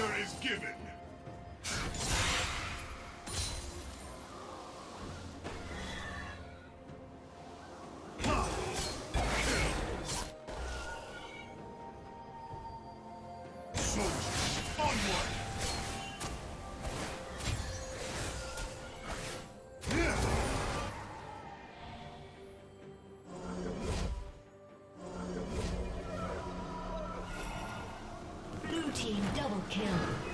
order is given. Team double kill.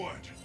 Onward!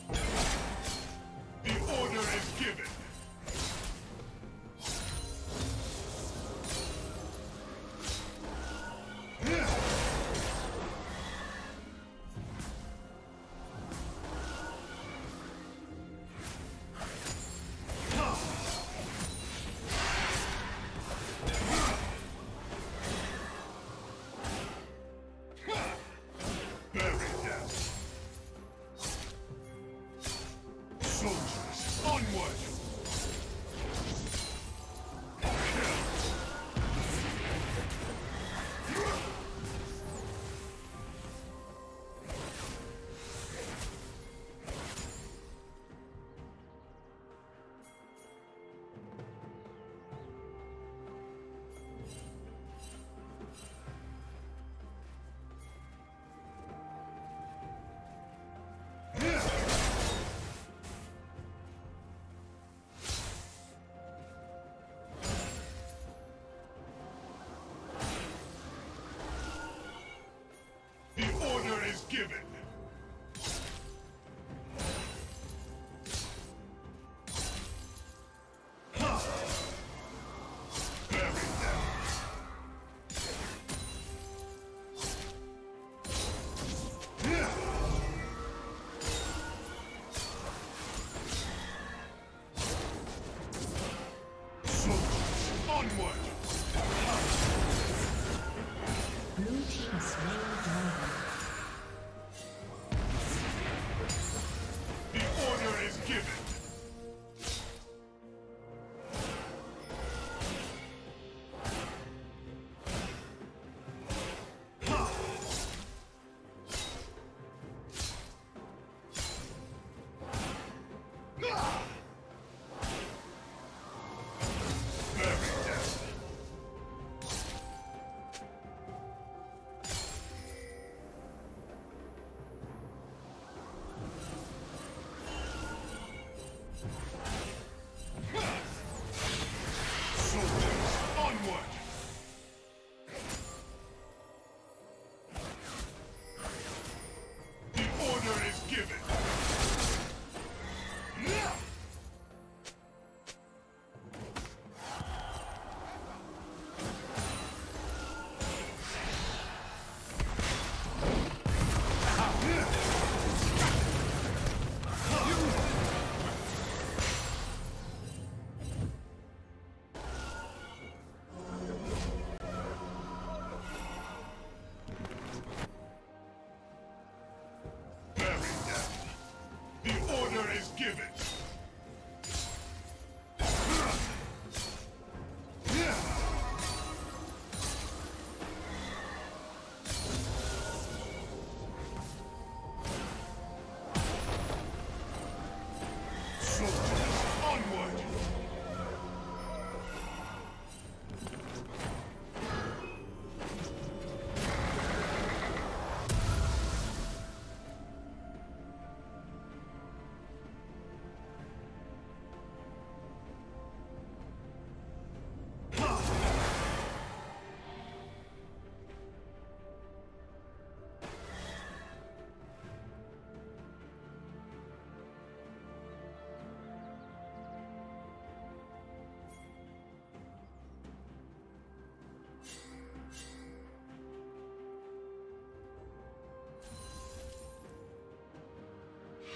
Order is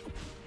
you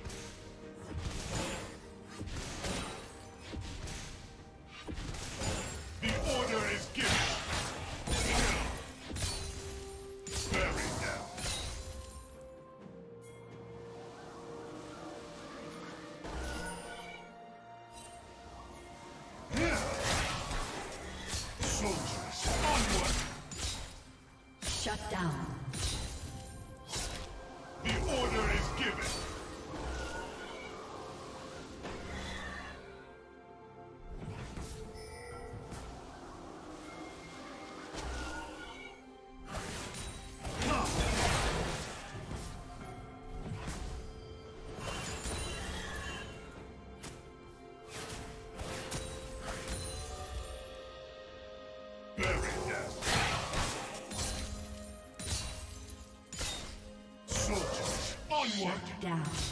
down.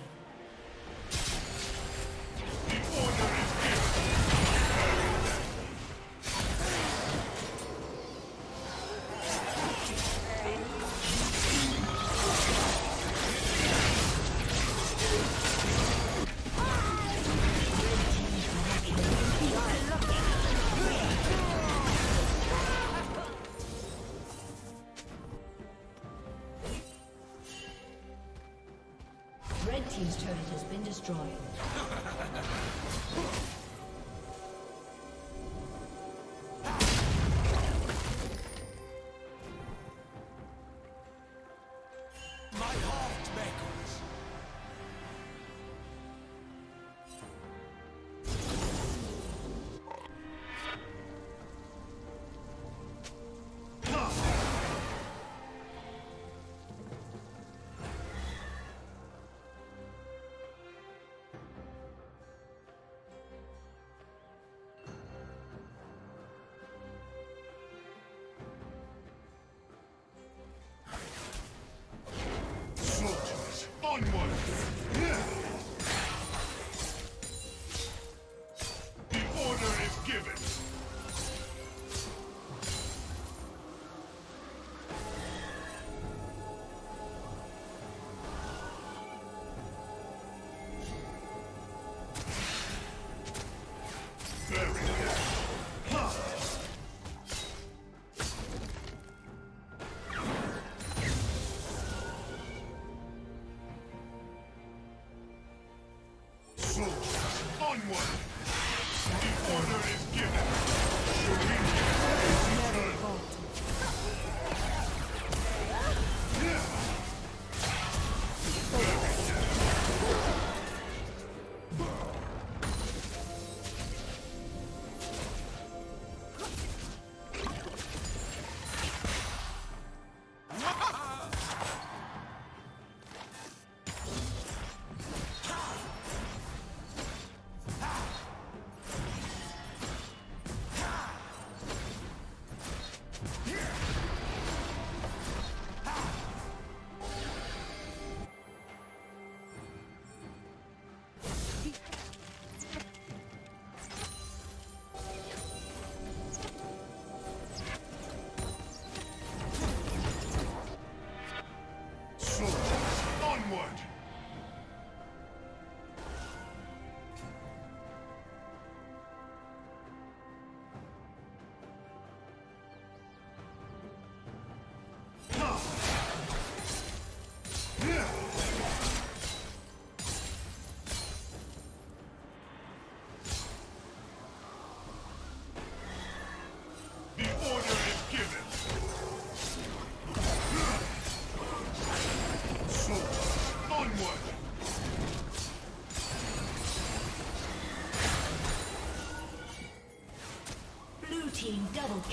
Onward!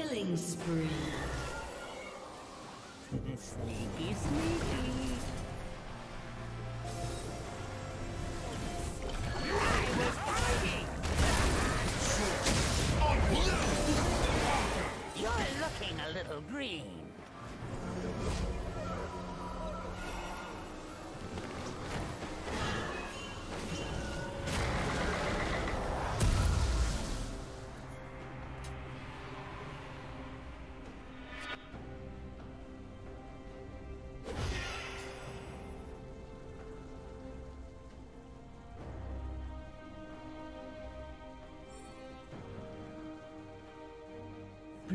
Killing spree. Sneaky, sneaky.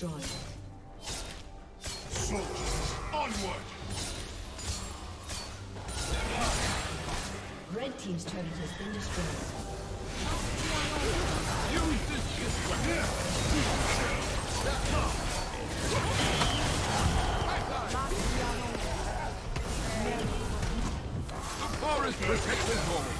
destroyed. Soldiers, onward! Red Team's turret has been destroyed. Use this ship! The forest protects us all!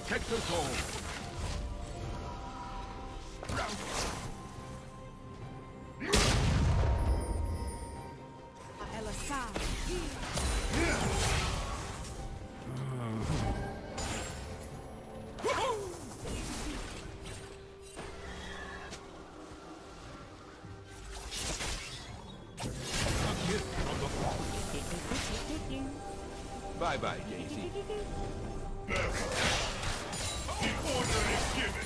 protect us all. Bye-bye, Daisy. Order is given.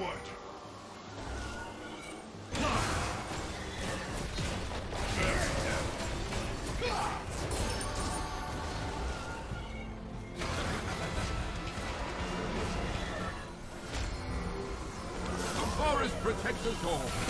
Onward! The forest protects us all!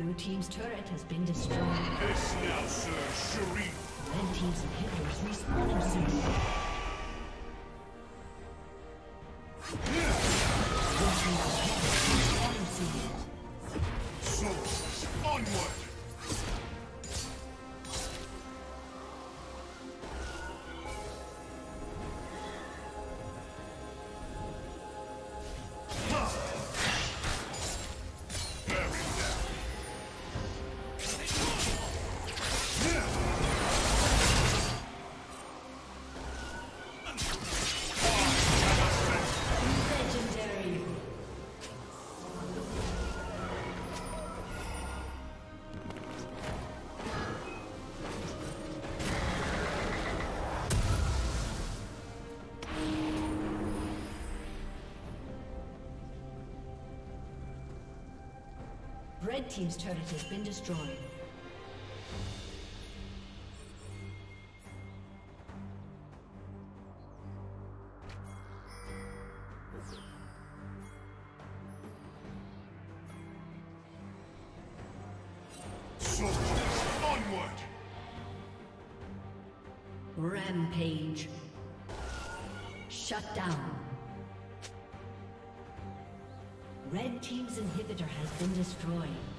Blue team's turret has been destroyed. Now, Sir Sharif. Red team's inhibitors respawning soon. Red Team's turret has been destroyed. Soldiers, onward! Rampage. Shut down. been destroyed.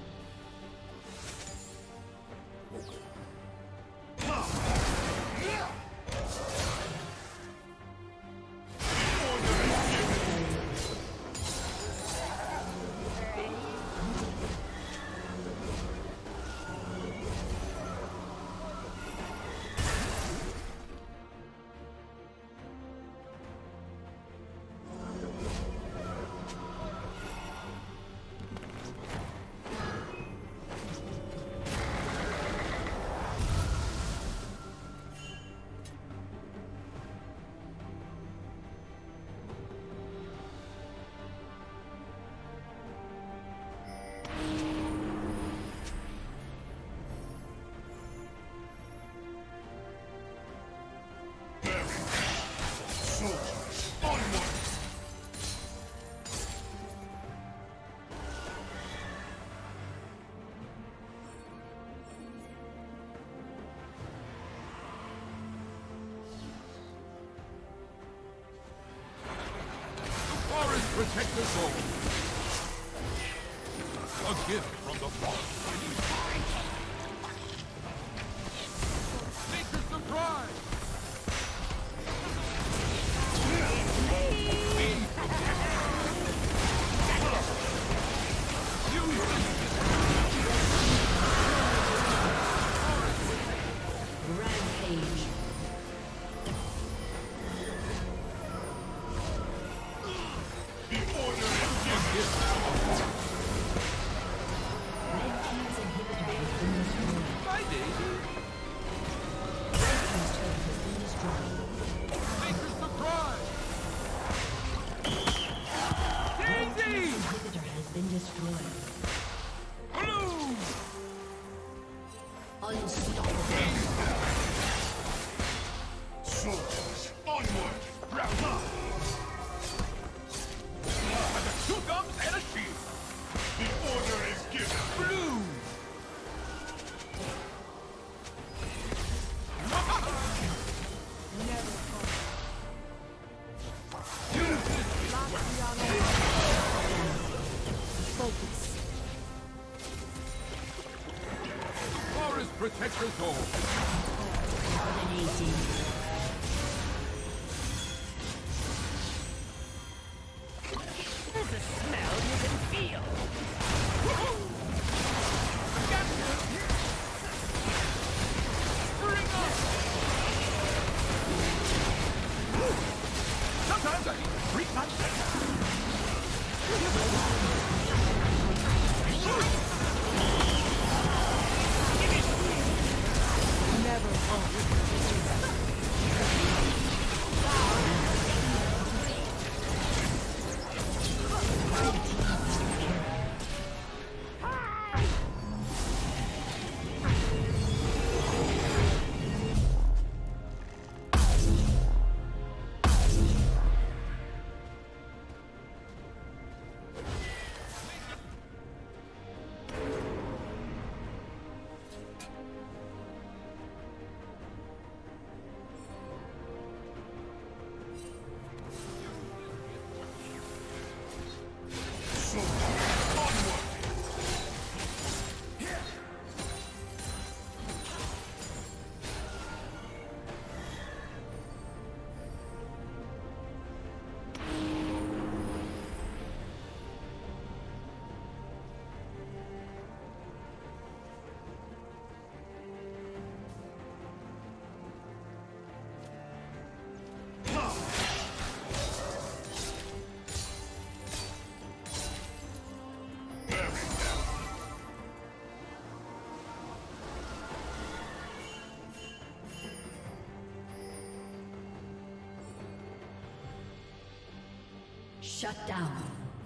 Shut down.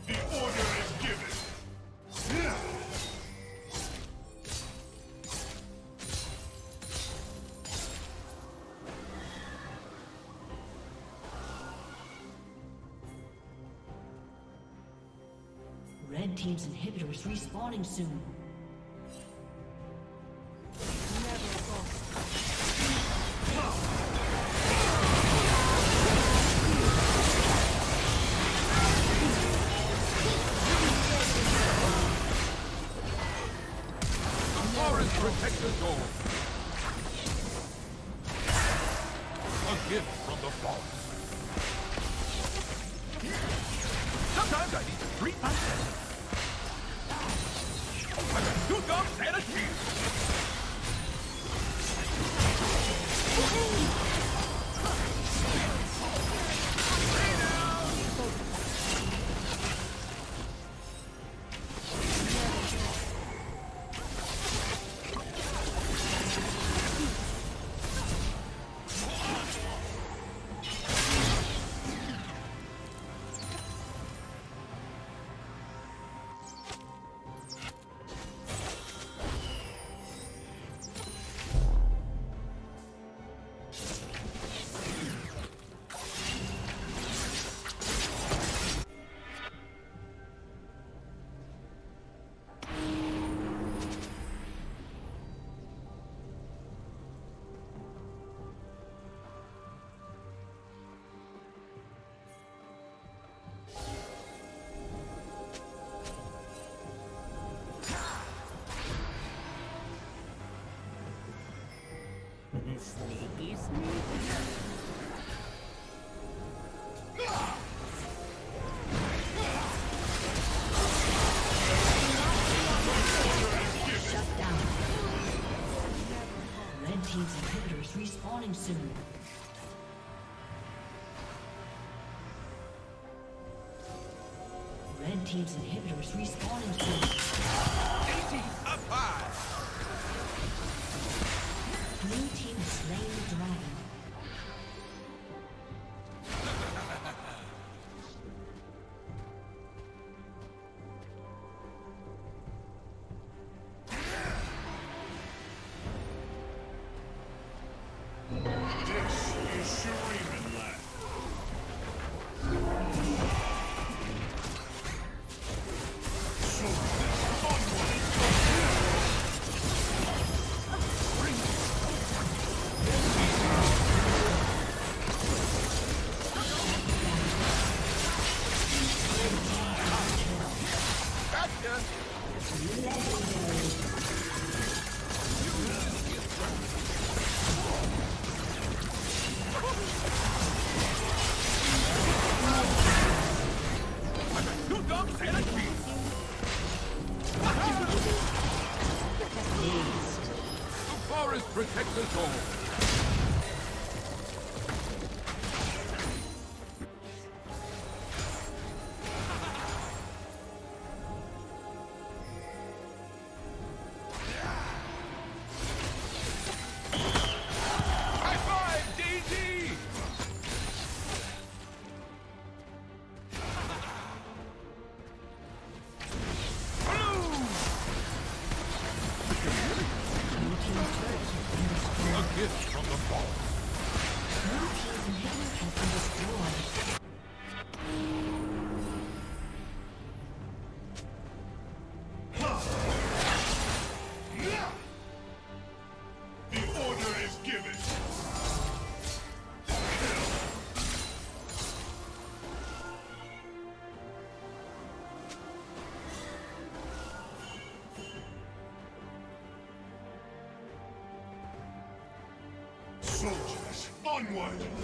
The order is given. Red Team's inhibitor is respawning soon. red chase me? respawning soon. Red Team's inhibitors respawning soon. from the fall. Blue team's has been destroyed. anyone.